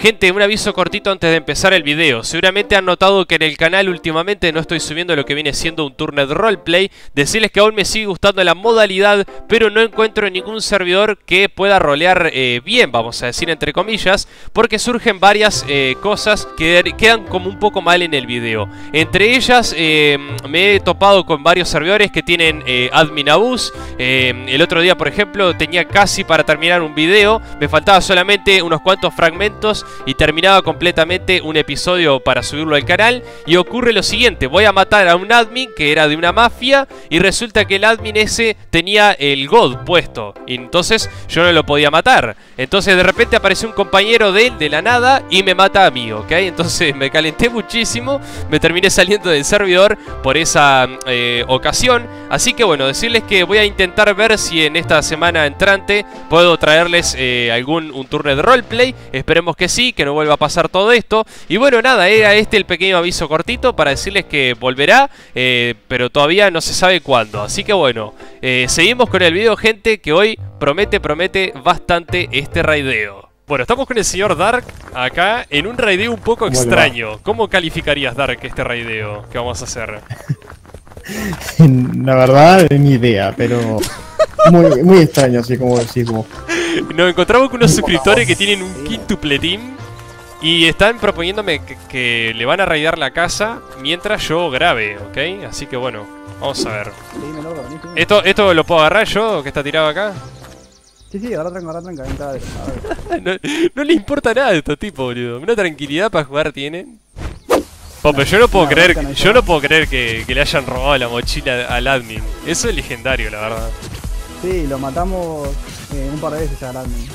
Gente, un aviso cortito antes de empezar el video. Seguramente han notado que en el canal últimamente no estoy subiendo lo que viene siendo un Turned Roleplay. Decirles que aún me sigue gustando la modalidad, pero no encuentro ningún servidor que pueda rolear eh, bien, vamos a decir entre comillas, porque surgen varias eh, cosas que quedan como un poco mal en el video. Entre ellas, eh, me he topado con varios servidores que tienen admin abuse. el otro día, por ejemplo, tenía casi para terminar un video, me faltaba solamente unos cuantos fragmentos y terminaba completamente un episodio para subirlo al canal y ocurre lo siguiente, voy a matar a un admin que era de una mafia y resulta que el admin ese tenía el God puesto y entonces yo no lo podía matar. Entonces de repente aparece un compañero de él de la nada y me mata a mí, ¿ok? Entonces me calenté muchísimo, me terminé saliendo del servidor por esa eh, ocasión. Así que bueno, decirles que voy a intentar ver si en esta semana entrante puedo traerles eh, algún un turno de roleplay. Esperemos que sí que no vuelva a pasar todo esto. Y bueno, nada, era este el pequeño aviso cortito para decirles que volverá, eh, pero todavía no se sabe cuándo. Así que bueno, eh, seguimos con el video, gente, que hoy promete, promete bastante este raideo. Bueno, estamos con el señor Dark acá en un raideo un poco extraño. ¿Cómo calificarías, Dark, este raideo que vamos a hacer? La verdad, ni idea, pero muy, muy extraño, así como decimos. Nos encontramos con unos suscriptores que tienen un quintuple team y están proponiéndome que, le van a raidar la casa mientras yo grabe, ¿ok? Así que bueno, vamos a ver. ¿Esto, esto lo puedo agarrar yo, que está tirado acá? Sí, sí, agarra tranca, agarra tranca, no, no le importa nada a estos tipos, boludo. Una tranquilidad para jugar tienen. Pero yo no puedo creer, yo no puedo creer que, que, le hayan robado la mochila al admin. Eso es legendario, la verdad. Sí, lo matamos eh, un par de veces al admin.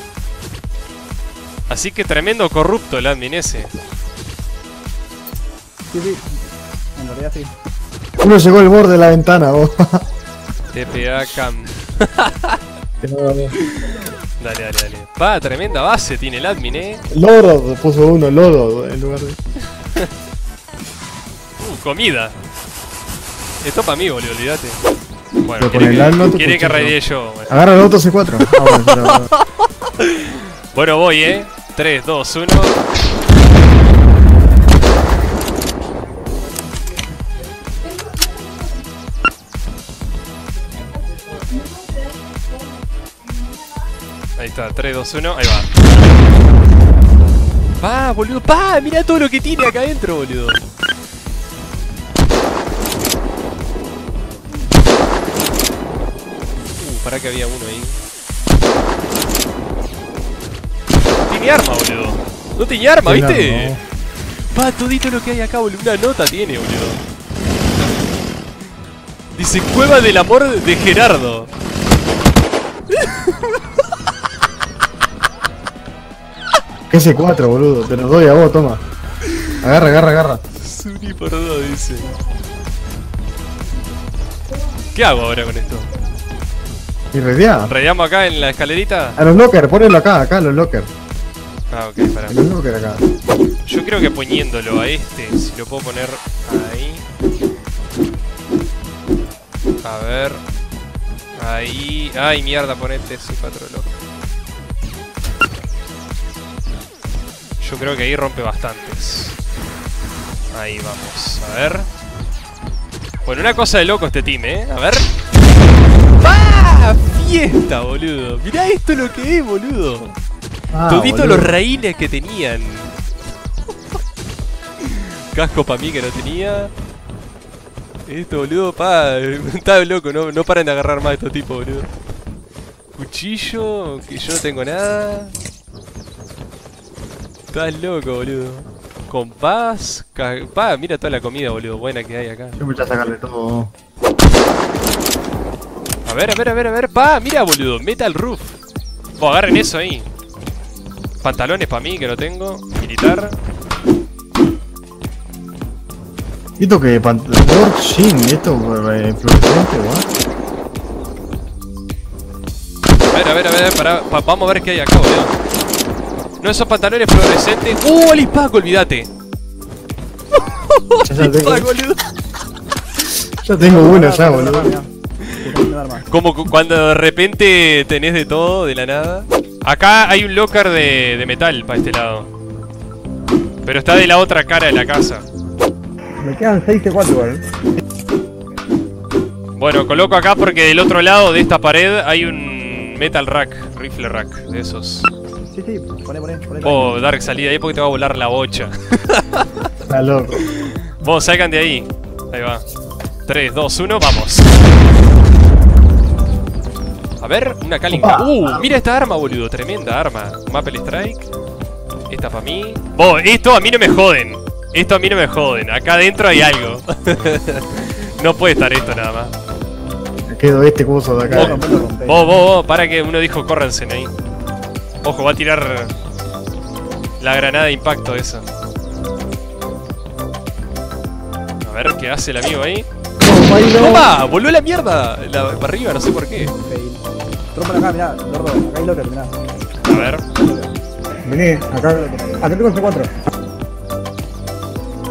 Así que tremendo corrupto el admin ese. Sí, sí. En realidad sí. Uno llegó al borde de la ventana, vos. TPA cam. dale, dale, dale. Va, tremenda base tiene el admin, eh. Loro, puso uno, loro en lugar de. Comida. Esto para mí, boludo, olvídate. Bueno, quiere, que, que raidee yo. Agarra el auto C4. Ah, bueno, voy, eh. 3, 2, 1. Ahí está, 3, 2, 1, ahí va. Va, boludo, pa, mira todo lo que tiene acá adentro, boludo. Para que había uno ahí. No tiene arma, boludo. No tiene arma, ¿viste? Va, todito lo que hay acá, boludo. Una nota tiene, boludo. Dice Cueva del Amor de Gerardo. S4, boludo. Te lo doy a vos, toma. Agarra, agarra, agarra. Suni por dos, dice. ¿Qué hago ahora con esto? ¿Y redeamos? ¿Redeamos acá en la escalerita? A los lockers, ponelo acá, acá los lockers. Ah, ok, para. los lockers acá. Yo creo que poniéndolo a este, si lo puedo poner ahí. A ver. Ahí. Ay, mierda, ponete ese 4 lockers. Yo creo que ahí rompe bastantes. Ahí vamos, a ver. Bueno, una cosa de loco este team, ¿eh? A ver. ¡Ah! ¡Fiesta, boludo! Mirá esto lo que es, boludo. Ah, Todito los raíles que tenían. Casco para mí que no tenía. Esto, boludo, pa. Está loco, no, no paran de agarrar más estos tipos, boludo. Cuchillo, que yo no tengo nada. Estás loco, boludo. Compás, pa, mira toda la comida, boludo, buena que hay acá. Yo me voy a sacarle todo. A ver, a ver, a ver, a ver. Va, mira, boludo. Metal Roof. Oh, agarren eso ahí. Pantalones para mí, que no tengo. Militar. ¿Esto que pantalón? Shin, esto eh, fluorescente, A ver, a ver, a ver, para, vamos a ver qué hay acá, boludo. No, esos pantalones fluorescentes. ¡Uh, el Ispaco, olvídate! Ya, tengo. boludo. ya tengo uno ya, boludo. Como cuando de repente tenés de todo, de la nada. Acá hay un locker de, metal para este lado. Pero está de la otra cara de la casa. Me quedan 6 C4 igual. Bueno, coloco acá porque del otro lado de esta pared hay un metal rack, rifle rack, de esos. Sí, sí, poné, poné, poné. Oh, Dark, salí de ahí porque te va a volar la bocha. Está loco. Vos, salgan de ahí. Ahí va. 3, 2, 1, vamos. A ver, una Kalinka. Uh, mira esta arma, boludo. Tremenda arma. Maple Strike. Esta para mí. Vos, esto a mí no me joden. Esto a mí no me joden. Acá adentro hay algo. no puede estar esto nada más. Me quedo este coso de acá. vos, vos, vos, para que uno dijo córranse ahí. Ojo, va a tirar la granada de impacto esa. A ver qué hace el amigo ahí. No. ¡Toma! ¡Voló la mierda! La, para arriba, no sé por qué. Rómpelo acá, mirá, gordo. Acá hay locker, mirá. A ver. Vení, acá. Acá tengo el C4.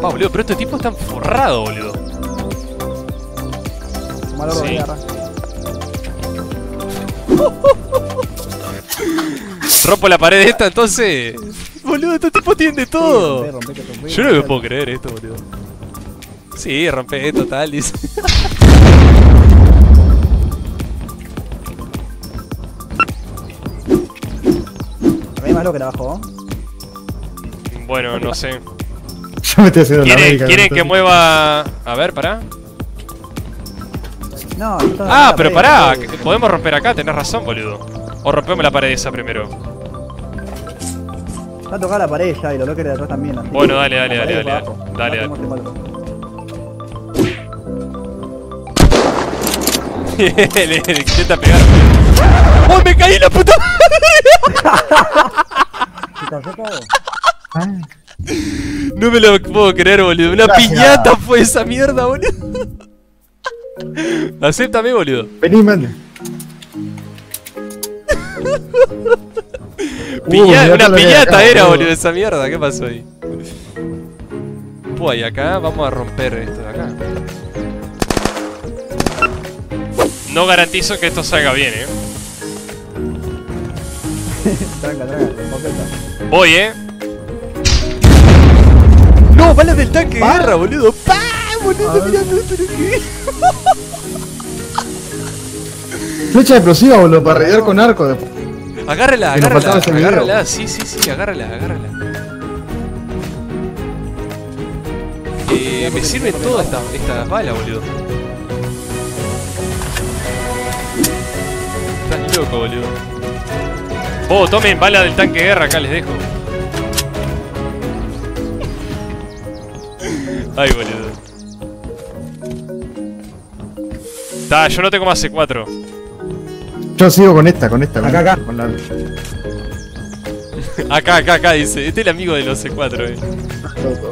Pa, boludo, pero este tipo está forrado, boludo. Gordo, Sí. Rompo la pared esta, entonces. Boludo, estos tipos tienen de todo. Yo no me puedo creer esto, boludo. Sí, rompe total, dice. Hay más locker abajo, ¿no? Bueno, no sé. Yo me estoy haciendo la ¿Quieren, médica. quieren con que mueva.? A ver, pará. No, Ah, pero pared, pará, pared. que- podemos romper acá, tenés razón, boludo. O rompemos la pared esa primero. Está tocada la pared ya y los lockers de atrás también. así Bueno, que dale, dale, dale, abajo. dale, le, le intenta pegar. ¡Oh, me caí en la puta! No me lo puedo creer, boludo. Una Gracias. piñata fue esa mierda, boludo. Acéptame, boludo. Vení, man. Piña- Uh, una piñata acá, era, boludo. esa mierda. ¿Qué pasó ahí? Pues y acá vamos a romper esto de acá. No garantizo que esto salga bien, eh. Tranca, tranca. Voy, eh. No, balas del tanque de guerra, boludo. ¡Pah! Boludo, esto lo que Flecha explosiva, boludo, para raidear con arco. después. Agárrala, agárrala, agárrala. Sí, sí, sí, agárrala, agárrala. Eh, me sirve toda esta, esta bala, boludo. Estás loco, boludo. Oh, tomen bala del tanque de guerra, acá les dejo. Ay, boludo. Ta, yo no tengo más C4. Yo sigo con esta, con esta. con Acá, acá. con la- Acá, acá, acá, dice. Este es el amigo de los C4, eh.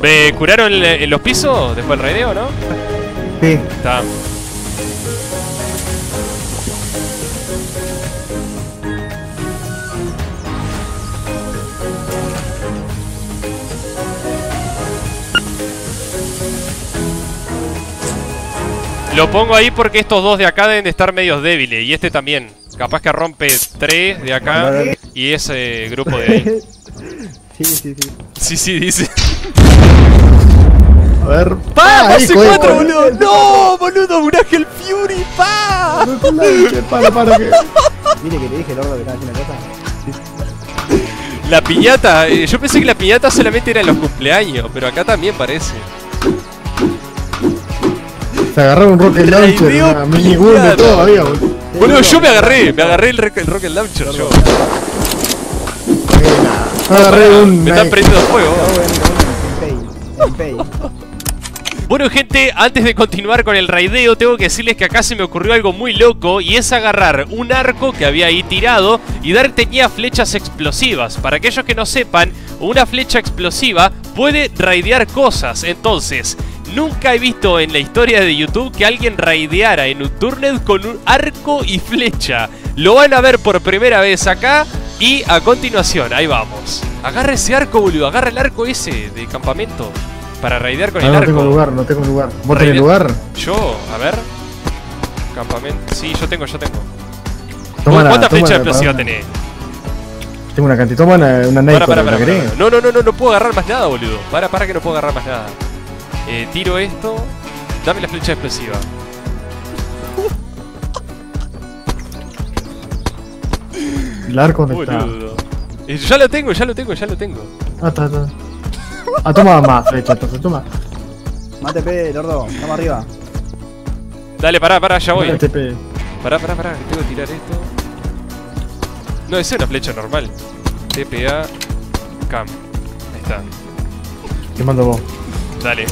¿Me curaron en, en los pisos después del raideo, no? Sí. Está. Lo pongo ahí porque estos dos de acá deben de estar medios débiles. Y este también. Capaz que rompe tres de acá y ese grupo de ahí. Sí, sí, sí. Sí, sí, dice. A ver. ¡Pa! Ah, ¡Más ahí, C4, cohete. boludo! ¡No, boludo! ¡Un Ángel Fury! ¡Pa! Para, para, que. Mire que te dije, Lordo, que estaba haciendo cosas. La piñata, eh, yo pensé que la piñata solamente era en los cumpleaños, pero acá también parece. Se agarraron un rocket launcher, una todo había, boludo. Boludo, yo me agarré, me agarré el, Rocket Launcher yo. Agarré un. Me están prendiendo fuego. Bueno gente, antes de continuar con el raideo tengo que decirles que acá se me ocurrió algo muy loco y es agarrar un arco que había ahí tirado y Dark tenía flechas explosivas. Para aquellos que no sepan, una flecha explosiva puede raidear cosas. Entonces, nunca he visto en la historia de YouTube que alguien raideara en un turnet con un arco y flecha. Lo van a ver por primera vez acá y a continuación, ahí vamos. Agarra ese arco, boludo, agarra el arco ese de campamento. Para raidear con Ah, el no arco. tengo lugar, no tengo lugar. ¿Vos tenés lugar? Yo, a ver. Campamento. Sí, yo tengo, yo tengo. Toma la- ¿Cuánta toma flecha la explosiva para- tenés? Tengo una cantidad buena, una Para, Nike. para, ¿la para, para. No, no, no, no, no puedo agarrar más nada, boludo. Para, para que no puedo agarrar más nada. Eh, tiro esto. Dame la flecha explosiva. ¿El arco dónde está? Eh, ya lo tengo, ya lo tengo, ya lo tengo. Ah, está, está. Ah, toma más flecha, entonces, toma. Mate P, Lordo. Estamos arriba. Dale, pará, pará, ya voy. Dale, TP. Pará, pará, pará, que tengo que tirar esto. No, esa es una flecha normal. TPA Cam. Ahí está. Te mando vos. Dale.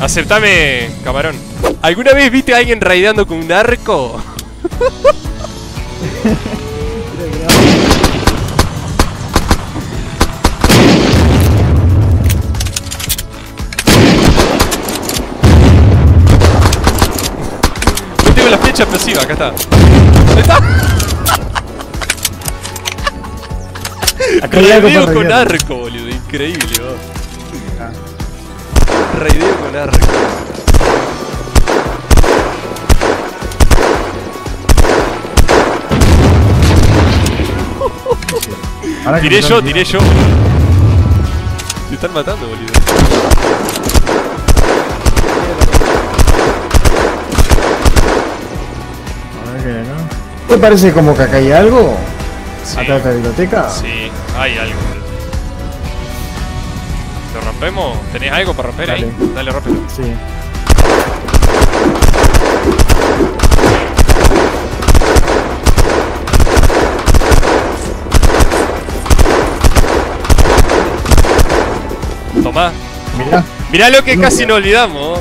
Aceptame, camarón. ¿Alguna vez viste a alguien raideando con un arco? Yo tengo la flecha explosiva, acá está. Ahí está. Acá hay algo Raideo para con arco, boludo. Increíble, vos. Arco. Ahora que Tiré yo, tiré yo. Me están matando, boludo. A ver qué hay acá. ¿Te parece como que acá hay algo? Sí, ¿Atrás de la biblioteca? sí, hay algo. ¿Lo rompemos? ¿Tenés algo para romper ahí? Dale. Rómpelo. Sí. Tomá. Mirá. Mirá lo que No, casi mirá. no olvidamos.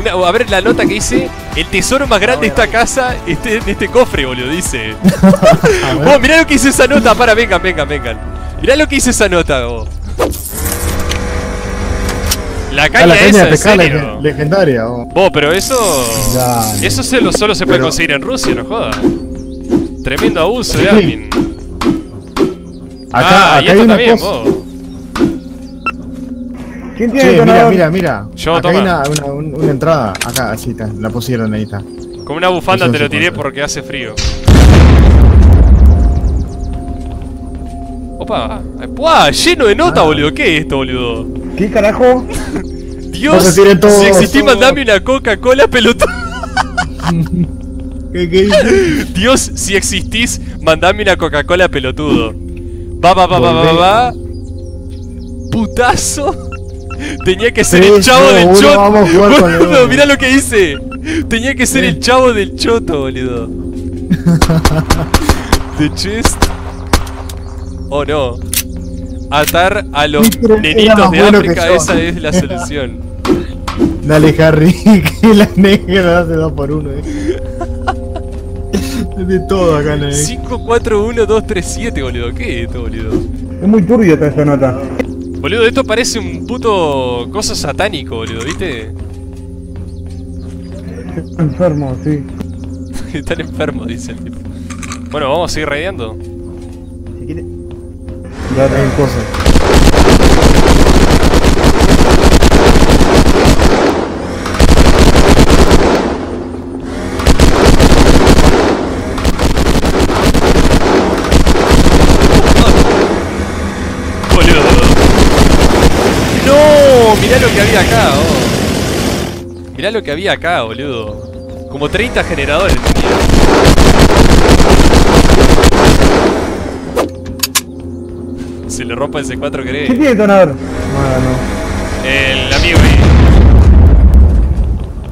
Una- a ver la nota que dice. El tesoro más grande de esta casa está en este cofre, boludo, dice. Vos, mirá lo que dice esa nota. Para, vengan, vengan, vengan. Mirá lo que dice esa nota, vos. La caña la caña esa, de leg- legendaria. oh. Vos, pero eso. Dale. Eso se lo- solo se puede Pero- conseguir en Rusia, no jodas. Tremendo abuso de admin. Acá, ah, y acá hay esto una también, cosa. vos. ¿Quién tiene Che, mira, mira, mira. Yo, acá hay una, una, un- una entrada. Acá, así está. La pusieron ahí está. Con una bufanda Eso te lo tiré puede. porque hace frío. Opa, ¡Puah! Lleno de nota, Ah. boludo. ¿Qué es esto, boludo? ¿Qué carajo? Dios, si existís, todo. mandame una Coca-Cola, pelotudo. ¿Qué, qué? Dios, si existís, mandame una Coca-Cola, pelotudo. Va, va, va, va, va, va. Putazo. Tenía que ser el chavo del choto. Boludo, mirá lo que dice. Tenía que ser el chavo del choto, boludo. The chest. Oh no. Atar a los nenitos de bueno África, esa es la solución. Dale, Harry, que la negra hace dos por uno, eh. Es de todo acá, ¿no? 5, 4, 1, 2, 3, 7, boludo. ¿Qué es esto, boludo? Es muy turbio esa nota. Boludo, esto parece un puto coso satánico, boludo, ¿viste? Enfermo, sí. Están enfermos, dice el tipo. Bueno, vamos a seguir raideando. Si quiere- Boludo. No, mirá lo que había acá, oh. Mirá lo que había acá, boludo. Como 30 generadores. Se le rompa el C4 ¿Quién querés. tiene detonador? Bueno, El amigo y...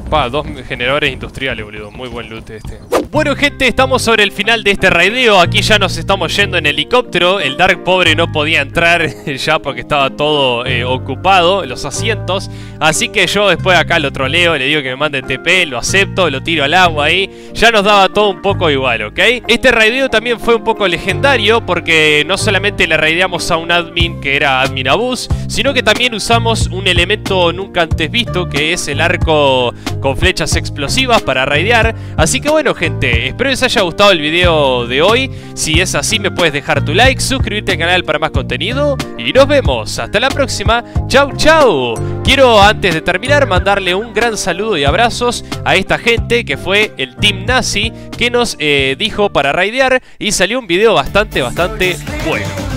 Pa, dos generadores industriales, boludo. Muy buen loot este. Bueno, gente, estamos sobre el final de este raideo. Aquí ya nos estamos yendo en helicóptero. El Dark pobre no podía entrar ya porque estaba todo eh, ocupado, los asientos. Así que yo después acá lo troleo, le digo que me mande TP, lo acepto, lo tiro al agua ahí. Ya nos daba todo un poco igual, ¿ok? Este raideo también fue un poco legendario porque no solamente le raideamos a un admin que era admin abus, sino que también usamos un elemento nunca antes visto que es el arco con flechas explosivas para raidear. Así que bueno, gente, gente, espero les haya gustado el video de hoy. Si es así, me puedes dejar tu like, suscribirte al canal para más contenido. Y nos vemos. Hasta la próxima. Chau, chau. Quiero, antes de terminar, mandarle un gran saludo y abrazos a esta gente que fue el Team Nazi que nos eh, dijo para raidear y salió un video bastante, bastante bueno.